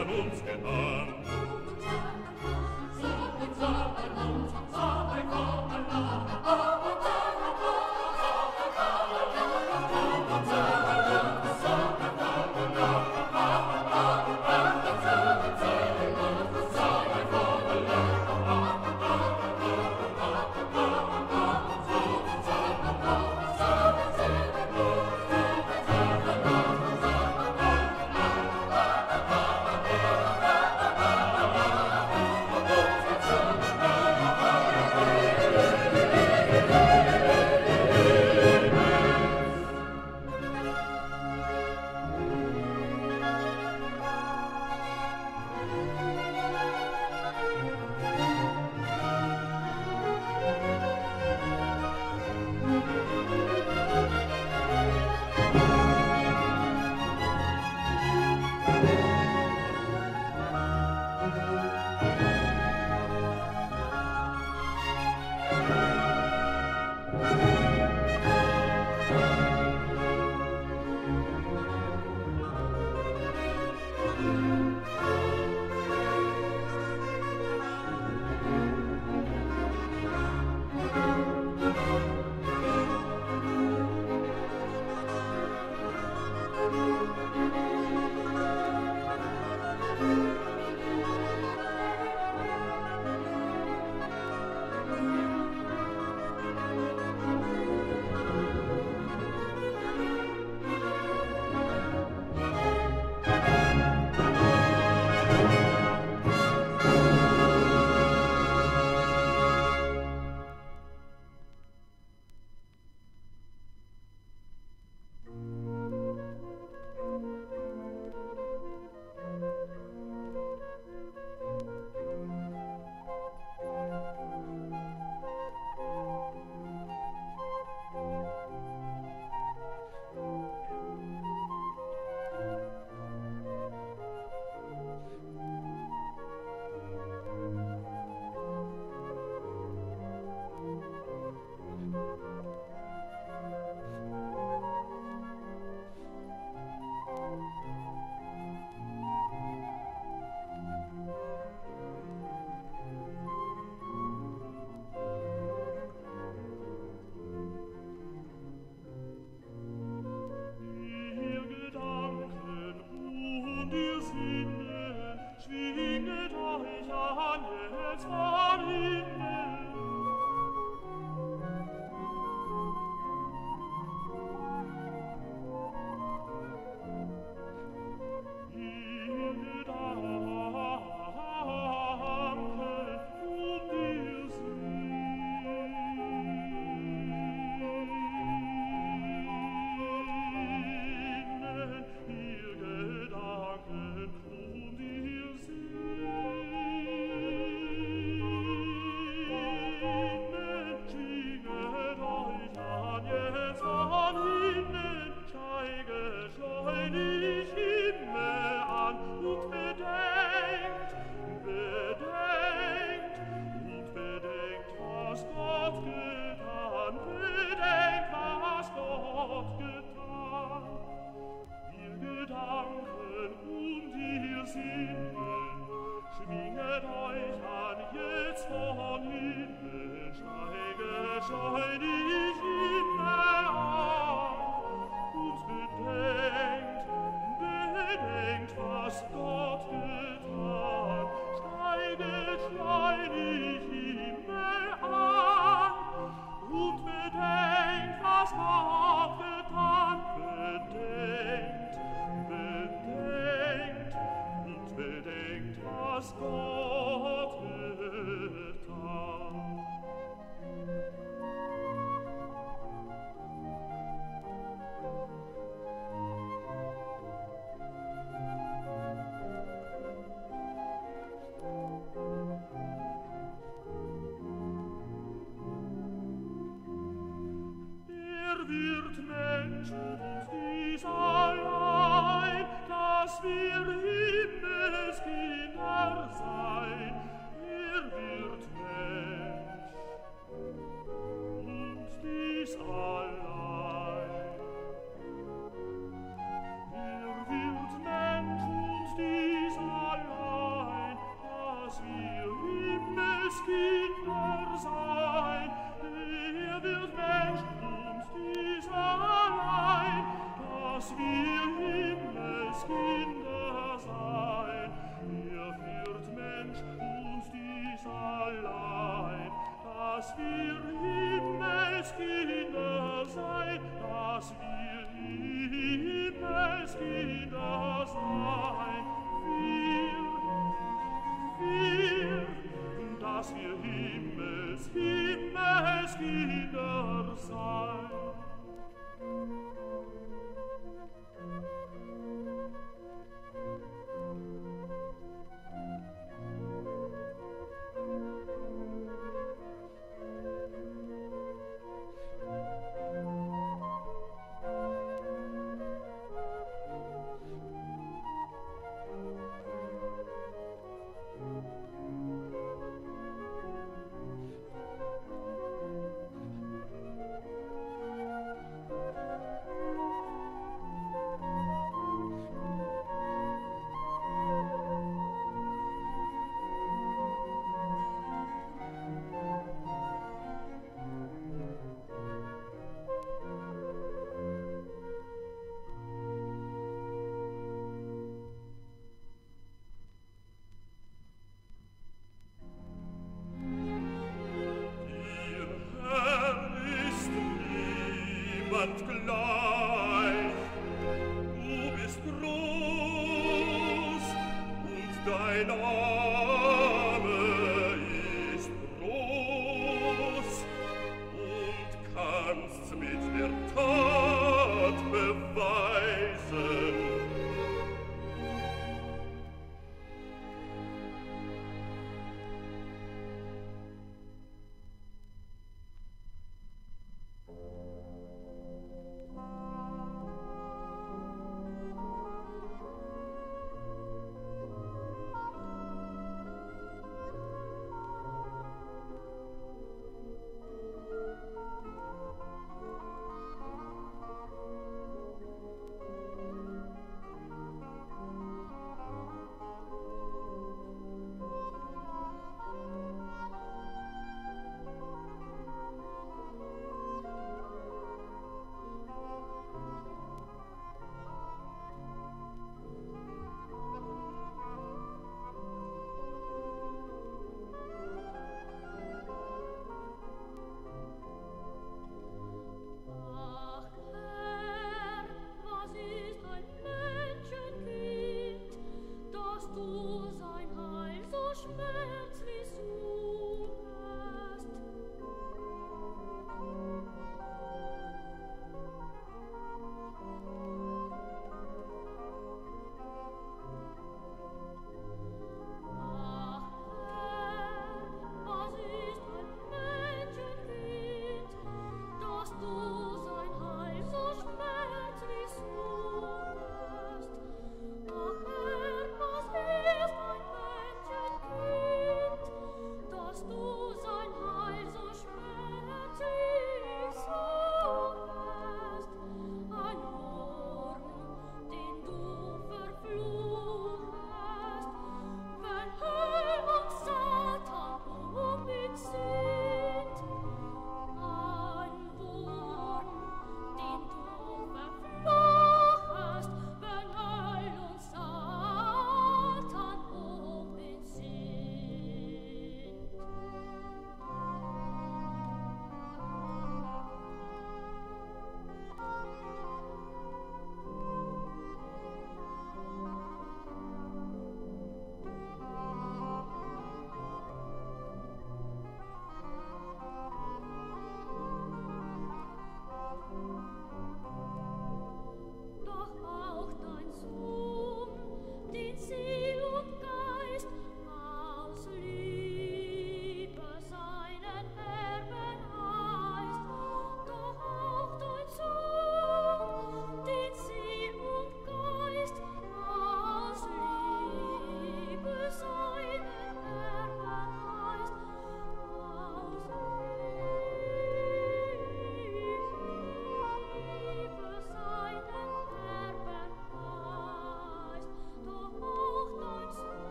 an uns getan.